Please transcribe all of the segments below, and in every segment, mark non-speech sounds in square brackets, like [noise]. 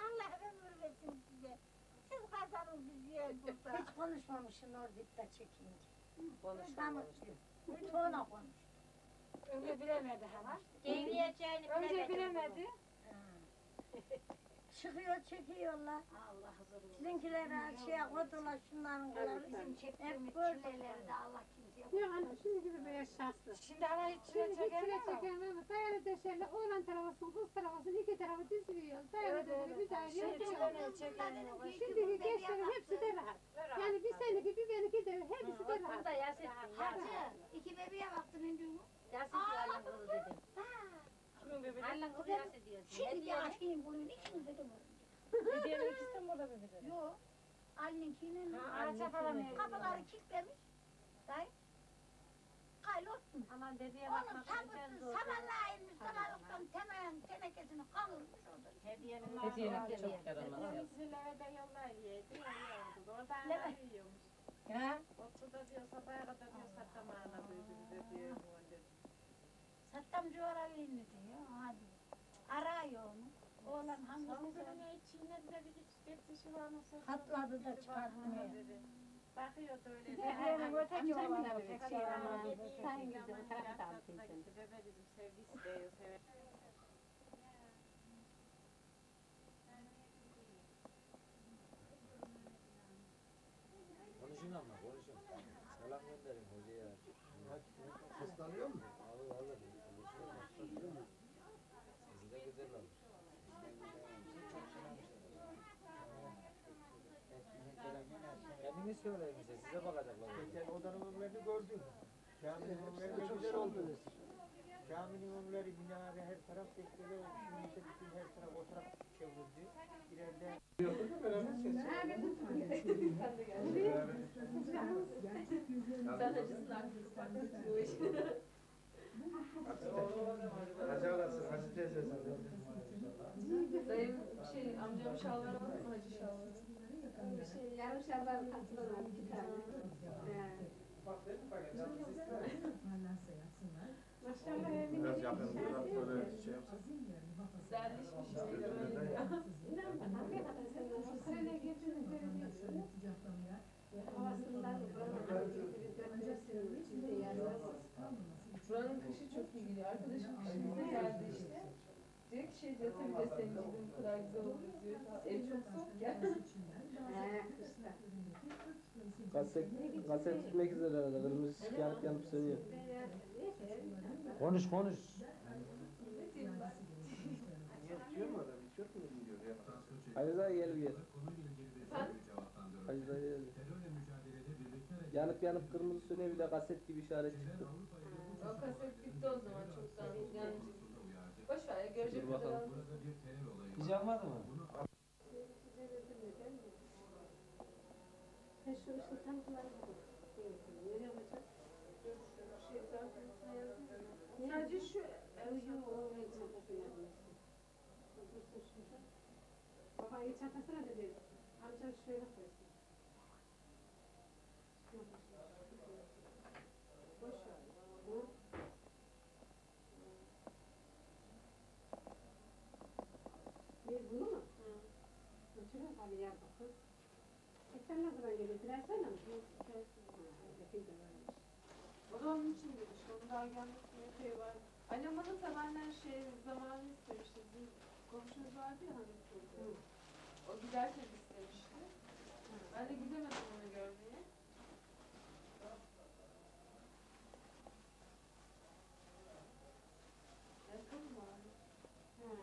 Allah ömür versin size. Siz kazanın biz yiyelim burada. Hiç konuşmamışsın orada dipte çekince. Konuşmamıştım. Tuğla konuş. Önce bilemedi ama. Gevriyeceğini Önce bilemedi. [laughs] Çıkıyor çekiyorlar. Allah huzurlu. Sizinkileri şeye koydular şunların kıları. Bizim çektiğimiz çileleri de Allah kimseye Yok anne şimdi gibi böyle şanslı. Şimdi ana hiç çile Şimdi hiç çile çeken çeken ama dayanı döşerle oğlan tarafısın kız tarafısın iki tarafı diziliyor. Dayanı Evet, döşerle bir daire Şey, yapıyor. çile çeken yok. Şimdiki gençlerin hepsi de rahat. Yani bir seneki bir benimki de hepsi de rahat. Hacı iki bebeğe baktın indi mi? Yasettin Şimdi diyorsun? açayım bunu ikiniz dedim. Hediyenin ikisi de burada bebeği. Yok. Ali'ninkiyle Ağaç falan kapıları kilitlemiş. Dayı. Kaylotsun. Aman dedeye bakmak için tabutu zor. sabahla inmiş sabahlıktan temen tenekesini kavurmuş orada. Hediyenin Hediyenin var, çok hediye. yaramaz. Temizlilere de yollar yedi. Yiyordu. Da yiyormuş. Ha? Okulda diyor sabaha kadar diyor satamağına duydu bize diyor. Sattamcı oralıyım diyor. Hadi. Arıyor onu. Oğlan hangisi? Sonunda çiğnedi de bir Hatladı da çıkartmıyor. Bakıyordu öyle. Hediyenin öteki olanı. Öteki olanı. Sen istiyor. Söyleyin bize. Size bakacaklar. Geçen odanın önlerini gördüm. Caminin de güzel oldu. Caminin önleri minare her taraf bekliyor. Şimdi de bütün her taraf o taraf çevrildi. İleride Hacı olasın, Hacı teyze sen de. Dayım şey amcam şalvar aldı mı hacı şalvar? Şey, yarım şalvar katlanır iki tane. Biraz yakın durak böyle şey yapsın. Güzelleşmiş. İnan bana buranın bir. Buranın kışı çok iyi gidiyor. Arkadaşım kışımıza geldi işte. Diyor ki şey tabii de senin gibi bu kadar güzel olur diyor. Ev çok soğuk ya. Kaset, kaset bitmek üzere herhalde. Kırmızı ışık yanıp yanıp sönüyor. Konuş konuş. Yatıyor mu adam? Mu diyor ya. Hacı dayı gel gel. Hacı dayı gel. Yanıp yanıp kırmızı sönüyor bir de kaset gibi işaret çıktı. O kaset bitti o zaman çoktan. Yani boş ver görecek Dur bakalım. Hiç yapmadı mı? Sen şu işte tam kullanmadın. Nereye koyacağız? Şey. Sadece şu Uyuyor, o çantasını yazmışsın. Dursun şurada. Babayı çantasına dedi. Amcan şöyle koysun. Boş ver. Hı? Bir bunu mu? Hı. Götürün abi yer bakın. E sen ne zaman geliyorsun? Dilersene mi? O da onun için demiş. Onun daha gelmesine şey var. Annem bana tamamen şey zamanı istemişti. Bizim komşumuz vardı ya hani. O giderken istemişti. Ben de gidemedim onu görmeye. Yakın mı abi? Ha.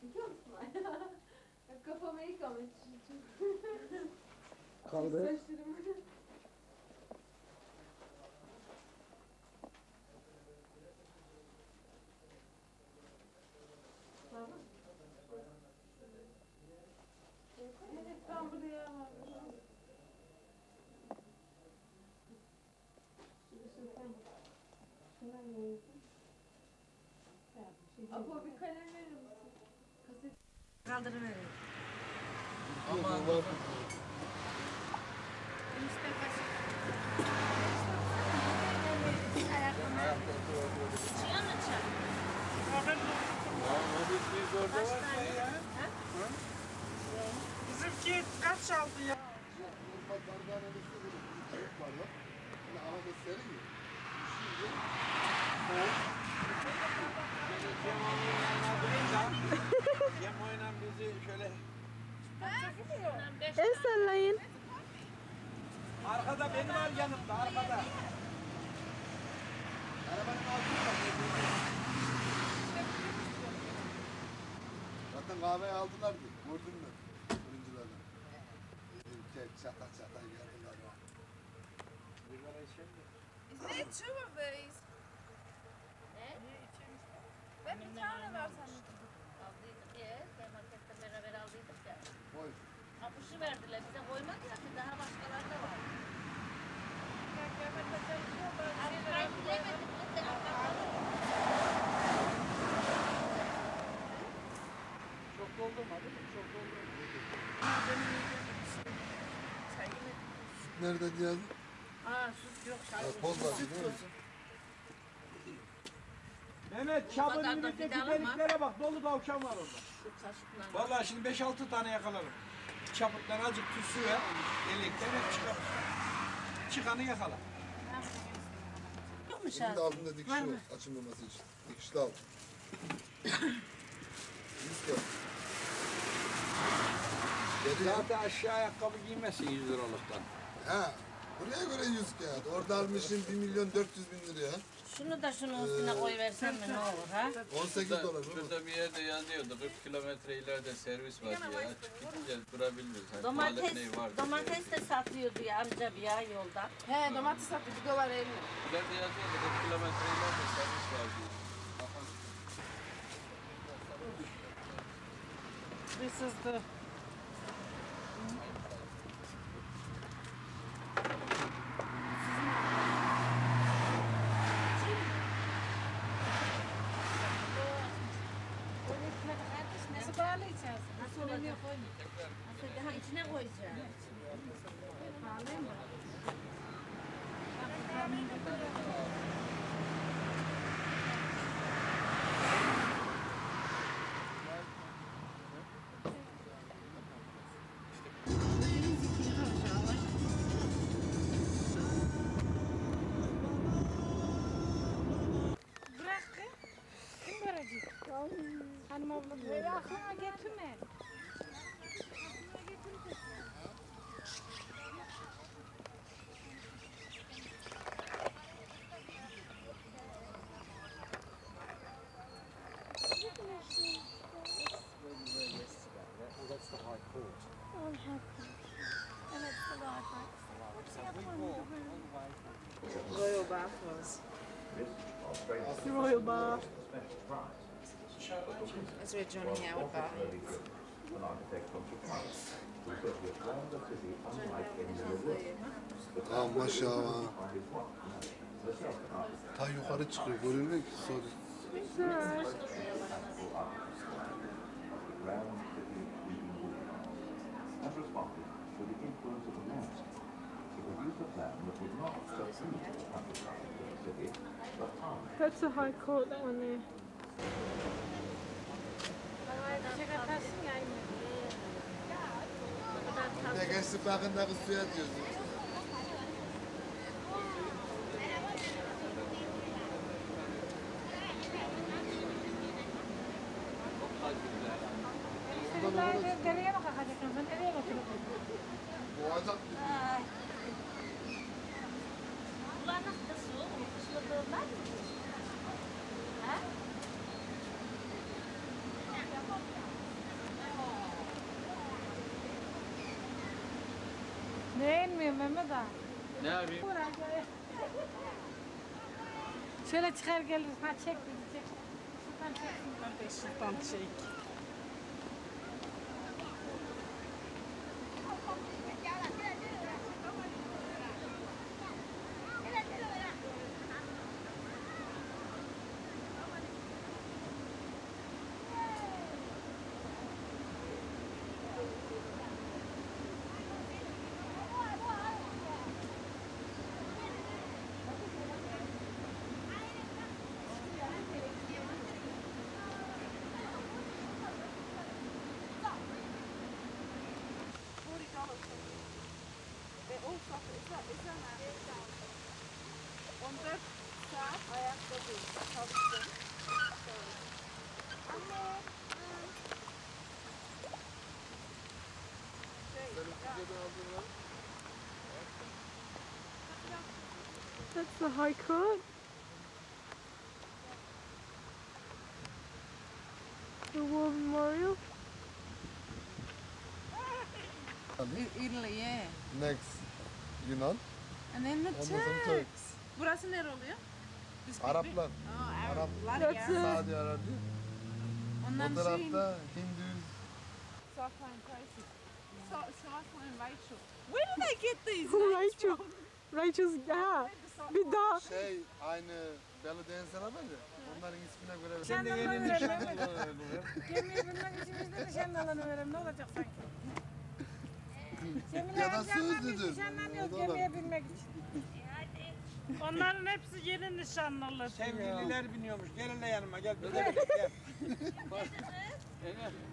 Çekiyor musun hala? Ya Kafama ilk ama Kaldı. saçlarımı. Tamam. Evet, ben buraya varmışım. Şimdi sultan. Şundan ne yapayım? Ya, bir şey Apo bir kalem verir misin? Kaset Kaldırıverin. Aman. Bizimki kaç aldı ya? Kemoyla bizi şöyle El sallayın. Benim var yanımda arkada. Arabanın altında. Zaten kahveyi aldılar ki. Gördün mü? Fırıncılardan. Çata çata geldiler. ya. Is there two of these? Ben bir tane versem. Aldıydık ya. Marketten beraber aldıydık ya. Koy. Kapışı verdiler bize koymadı ya ki daha başkaları da var. Ben bilemedim. biz de bakalım. Çok doldurmadı mı? Çok doldurmadı. Nereden geldi? Aa sus yok. Ya, Poz var değil mi? Mehmet Bu çabın kadar da önündeki fidanı mı? deliklere bak dolu tavşan var orada. Vallahi şimdi 5-6 tane yakalarım. Çaputtan azıcık tüsü ver. Delikten hep çıkar. Çıkanı yakala. Bunun ha. da altında dikiş var. Açılmaması için. Dikişli al. Yüz gel. Geri yap. Zaten aşağı ayakkabı giymezsin 100 liralıktan. Ha. Buraya göre yüz kağıt. Orada almışsın 1 milyon 400 bin liraya. Şunu da şunun üstüne koyversen mi ne olur ha? 18 Şurada, dolar. baba. şurada bir yerde yazıyordu 40 kilometre ileride servis var diye. Gideceğiz durabiliriz. Hani Domates, domates de satıyordu ya amca bir ya yolda. He domates sattı 1 dolar 50. İleride yazıyordu 40 kilometre ileride servis var diye. This is the Nasıl Nasıl olacak? Nasıl daha içine koyacağım. Bırak. Kim verecek? Hanım abla. Böyle Royal bath was. The royal bath. That's where Johnny Howard bath Ha maşallah. Ta yukarı çıkıyor. Görünmüyor ki. Güzel. And to the influence of the approved a that the. That's the High Court, that one there. İnmiyor Mehmet ağa? Ne yapayım? Şöyle çıkar gelir. Ha çek bizi çek. Şuradan çeksin. Hadi şuradan çek. Saat, ezan, ezan ezan. 14 saat ayakta çalıştım. Anne. Şey. That's the High Court. The War Memorial. Italy, yeah. Next Yunan. And then the Ondan sonra Turks. Turks. Burası nere oluyor? Biz Araplar. Aa, Arap. Araplar ya. Saudi Arabia. Ondan O tarafta Hindü. Safran Crisis. So, Safran Rachel. Where did they get these Rachel. Rachel's hat. Bir daha. Şey aynı belediye insanlar var ya. Onların ismine göre. Sen [laughs] de yeni nişanlı Gemiye binmek için biz de nişanlanı verelim ne olacak sanki? Ya da sözlüdür. Nişanlanıyoruz O da gemiye binmek için. Onların hepsi yeni nişanlılar. Sevgililer biniyormuş. Gel hele yanıma gel. Bir de gel.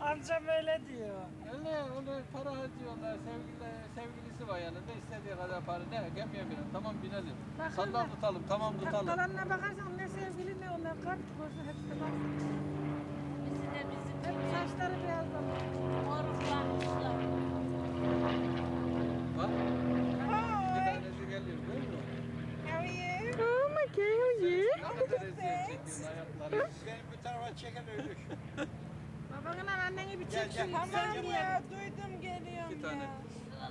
Amcam öyle diyor. Öyle onu para harcıyorlar. Sevgili, sevgilisi var yanında istediği kadar para. Ne? Gemiye binin. Tamam binelim. Bakın Sandal da- tutalım. Tamam tutalım. Kaptalarına bakarsan ne sevgili ne onlar kart görsen hepsi bak. Bizi de bizim Hep saçları beyazlar. moruklanmışlar. Bak. Geliyor. Görüyor musun? Oh my god, how are you? Ölür. Babanla anneni bir Gel çek gel. şimdi. Sen gel buraya. duydum geliyorum İki tane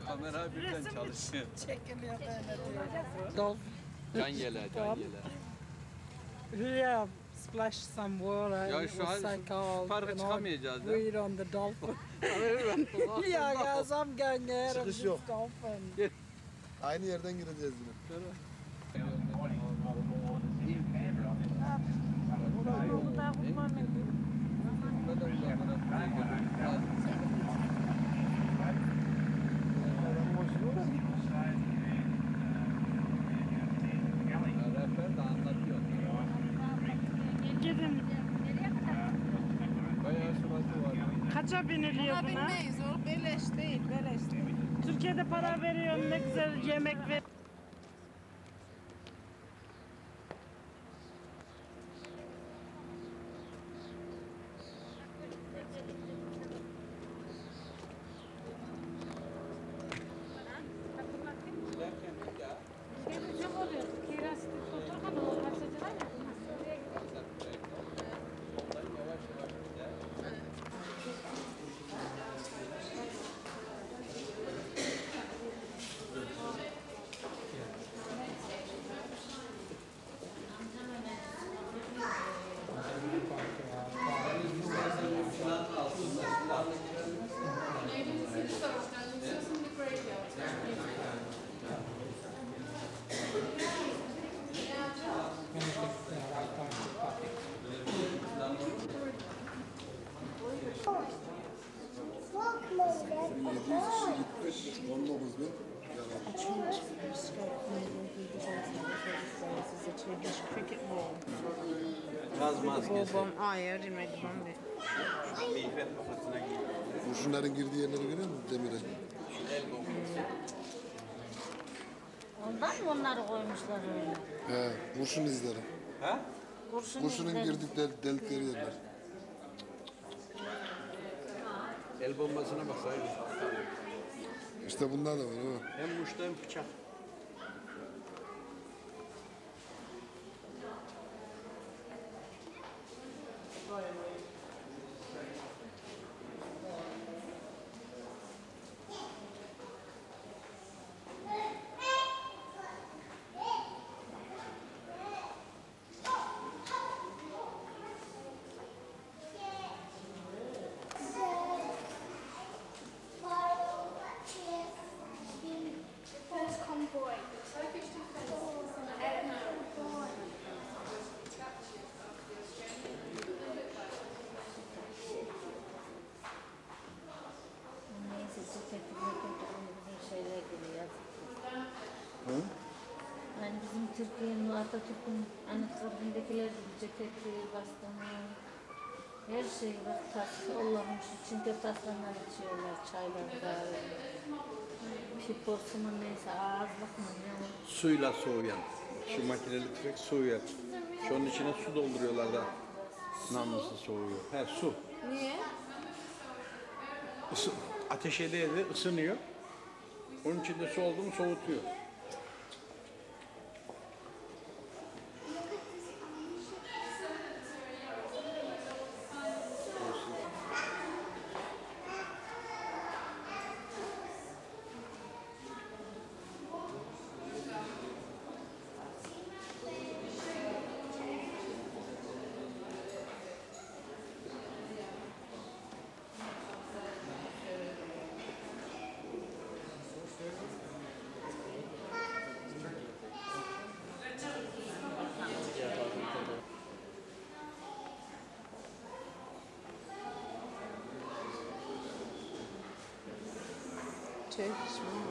kamera birden çalışıyor. Çekiliyor böyle diyor. Can yele, can yele. Yeah, splash some water. Ya it şu was an so cold. parka and çıkamayacağız da. Weed on the dolphin. yeah, guys, I'm going out of this yok. dolphin. Aynı yerden gireceğiz yine. Daha Kaça biniliyor Buna buna? binmeyiz o beleş değil beleş değil. Türkiye'de para veriyor, ne güzel yemek ver. Şeyde çok oluyor. Kiraz otururken o parçacılar ya. Oraya gidiyor. gitmiş, 19 bin. Gaz maskesi. Hayır yemek bombe. Kurşunların girdiği yerleri görüyor musun demire? Ondan mı onları koymuşlar öyle? He, kurşun izleri. Ha? Kurşun Kurşunun izleri. girdikleri delikleri yerler. El bombasına baksaydın. İşte bunlar da var ha. Hem uçta hem bıçak. Atatürk'ün anıtlarındakiler gibi ceketli, bastonlu. Her şey var, tas, Allah'ın içinde taslanlar içiyorlar, çaylar, kahveler. Piposu mu neyse, ağızlık mı ne o. Suyla soğuyan. Şu makineli tüfek soğuyor. Şunun içine su dolduruyorlar da namlusu soğuyor. He su. Niye? Isı, ateş ede ede ısınıyor. Onun içinde su oldu mu soğutuyor. too.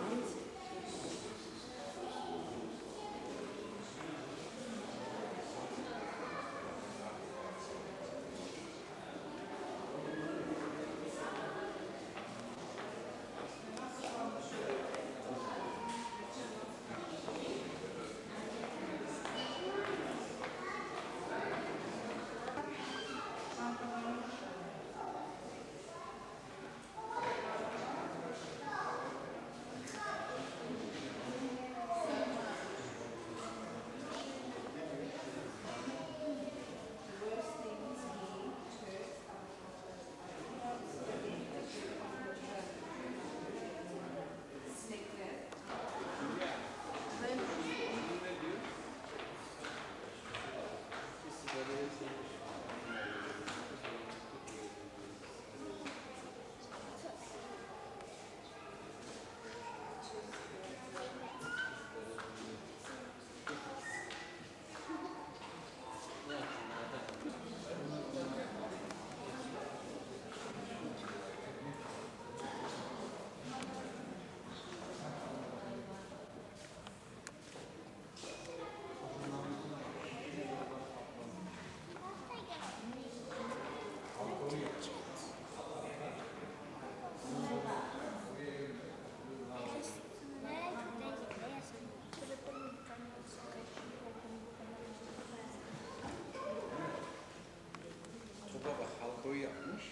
Halkoyu yapmış.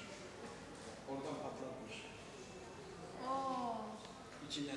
Oradan patlatmış. İçinden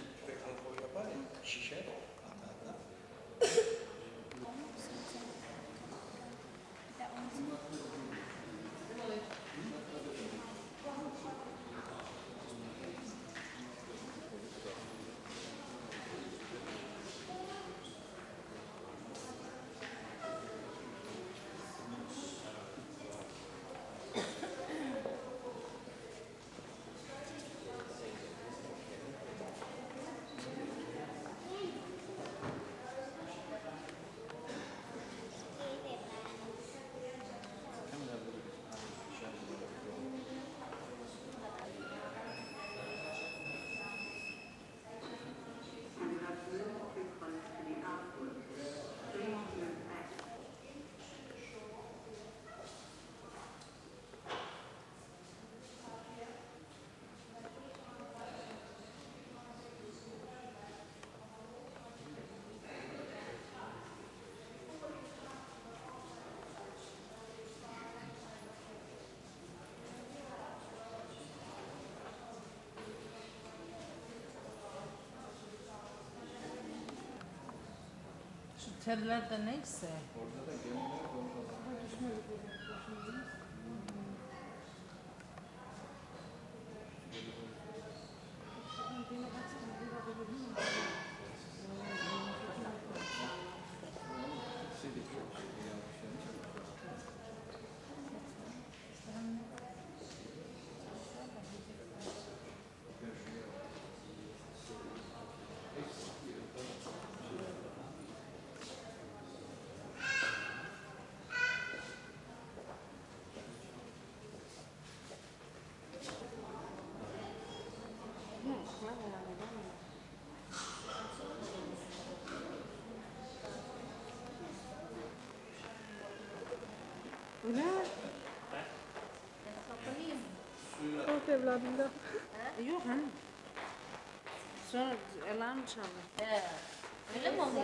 Şu teller de Bu ne? Kort evladında. Yok hanım. E, Sonra alarm çalır. He. Öyle mi oluyor?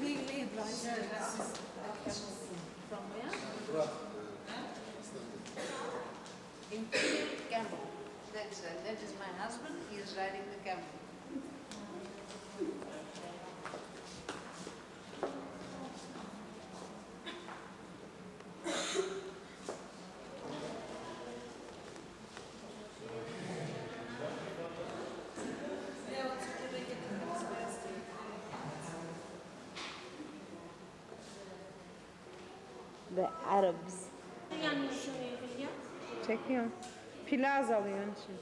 Legally advised. From where? Imperial camel. That's, uh, that is my husband, he is riding the camel. Arabs. Yanlış ya. Çekiyorum. Plaz alıyorsun için.